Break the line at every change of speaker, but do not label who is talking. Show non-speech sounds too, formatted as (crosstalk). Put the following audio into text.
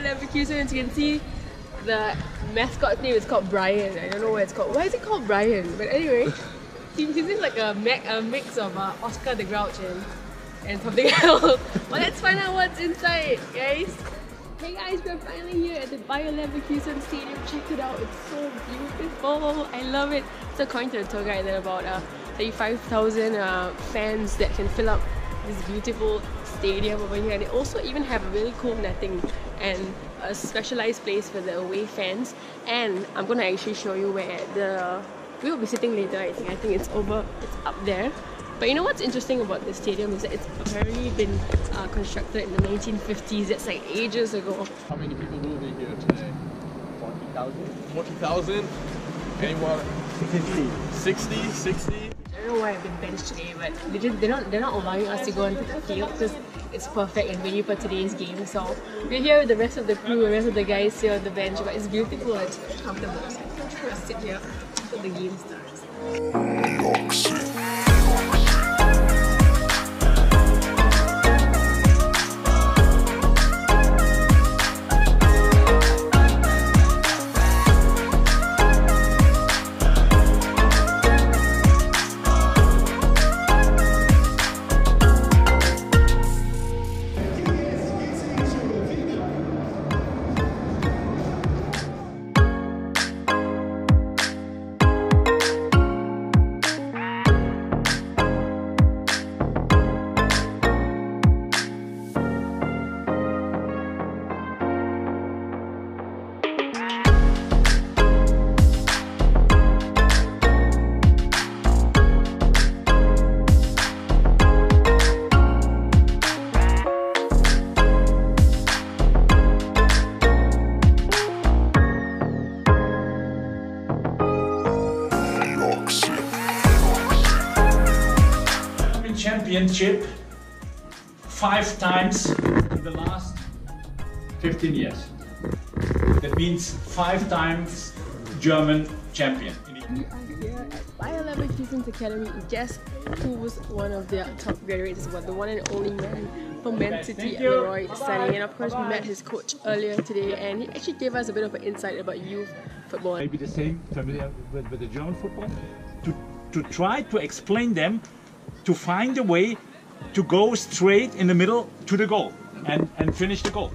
Bayer Leverkusen. As you can see, the mascot's name is called Brian. I don't know why it's called. Why is it called Brian? But anyway, (laughs) seems is like a, a mix of uh, Oscar the Grouch and, and something (laughs) else. well, let's find out what's inside, guys. Hey guys, we're finally here at the Bayer Stadium. Check it out, it's so beautiful. I love it. So according to the tour guide, there are about uh, 35,000 uh, fans that can fill up this beautiful stadium over here. And they also even have a really cool netting and a specialized place for the away fans. And I'm gonna actually show you where the we will be sitting later. I think I think it's over. It's up there. But you know what's interesting about this stadium is that it's apparently been uh, constructed in the 1950s. That's like ages ago.
How many people will be here today?
40,000.
40,000? Anyone?
50.
60? 60?
I don't know why I've been benched today, but they just, they're not they're not allowing us to go into the field because it's perfect and ready for today's game. So we're here with the rest of the crew, the rest of the guys here on the bench, but it's beautiful and it's comfortable. So I'm just gonna sit here until the game starts.
Championship five times in the last 15 years. That means five times German champion.
We are here at Bayer Leverkusen's Academy. Guess who was one of their top graduates? Well, the one and only man from Man City,
Thank you.
Leroy Sané. And of course, we met his coach earlier today, and he actually gave us a bit of an insight about youth football.
Maybe the same familiar with, with the German football. To, to try to explain them, to find a way to go straight in the middle to the goal and, and finish the goal.